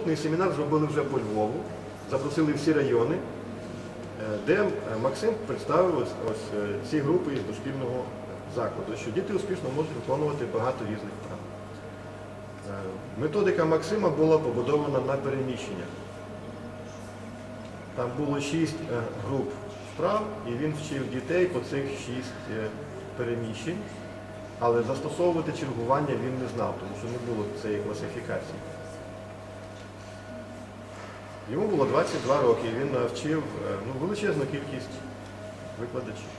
наступний семінар зробили вже по Львову, запросили всі райони, е, де е, Максим представив ось, ось е, ці групи із дошкільного закладу, що діти успішно можуть виконувати багато різних прав. Методика Максима була побудована на переміщеннях. Там було шість груп вправ, і він вчив дітей по цих шість переміщень, але застосовувати чергування він не знав, тому що не було цієї класифікації. Йому було 22 роки, він навчив е, ну, величезну кількість викладачів.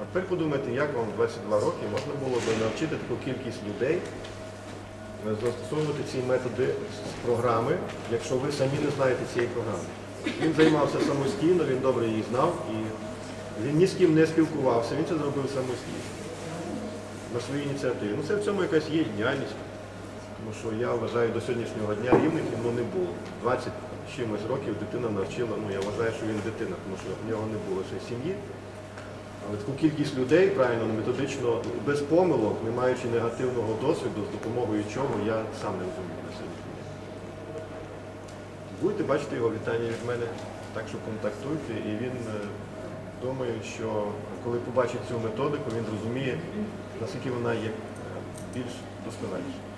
А тепер подумайте, як вам в 22 роки можна було би навчити таку кількість людей е, застосовувати ці методи з програми, якщо ви самі не знаєте цієї програми. Він займався самостійно, він добре її знав і він ні з ким не спілкувався, він це зробив самостійно на своїй ініціативі. Ну це в цьому якась є геніальність. Тому що я вважаю, до сьогоднішнього дня рівних йому не було. 20 чимось років дитина навчила, ну я вважаю, що він дитина, тому що в нього не було ще сім'ї. Але таку кількість людей, правильно, методично, без помилок, не маючи негативного досвіду, з допомогою чого, я сам не розумію на сьогоднішній день. Будете бачити його вітання від мене, так що контактуйте, і він е, думаю, що коли побачить цю методику, він зрозуміє, наскільки вона є е, більш досконаліша.